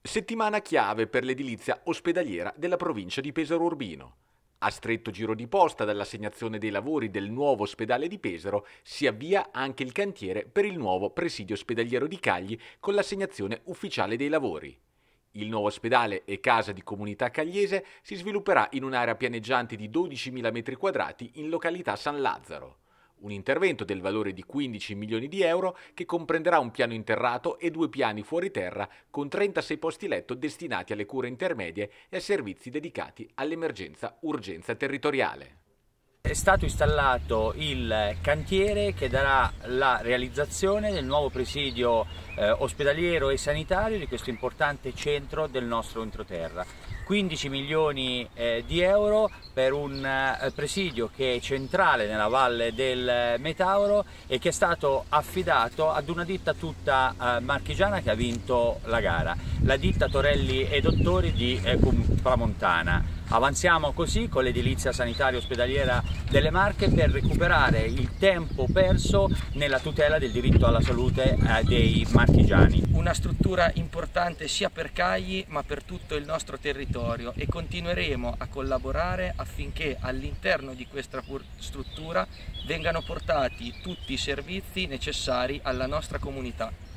Settimana chiave per l'edilizia ospedaliera della provincia di Pesaro Urbino. A stretto giro di posta dall'assegnazione dei lavori del nuovo ospedale di Pesaro si avvia anche il cantiere per il nuovo presidio ospedaliero di Cagli con l'assegnazione ufficiale dei lavori. Il nuovo ospedale e casa di comunità cagliese si svilupperà in un'area pianeggiante di 12.000 m2 in località San Lazzaro. Un intervento del valore di 15 milioni di euro che comprenderà un piano interrato e due piani fuori terra con 36 posti letto destinati alle cure intermedie e a servizi dedicati all'emergenza urgenza territoriale. È stato installato il cantiere che darà la realizzazione del nuovo presidio eh, ospedaliero e sanitario di questo importante centro del nostro entroterra. 15 milioni eh, di euro per un eh, presidio che è centrale nella valle del Metauro e che è stato affidato ad una ditta tutta eh, marchigiana che ha vinto la gara, la ditta Torelli e Dottori di eh, Pramontana. Avanziamo così con l'edilizia sanitaria ospedaliera delle Marche per recuperare il tempo perso nella tutela del diritto alla salute eh, dei marchigiani. Una struttura importante sia per Cagli ma per tutto il nostro territorio e continueremo a collaborare affinché all'interno di questa struttura vengano portati tutti i servizi necessari alla nostra comunità.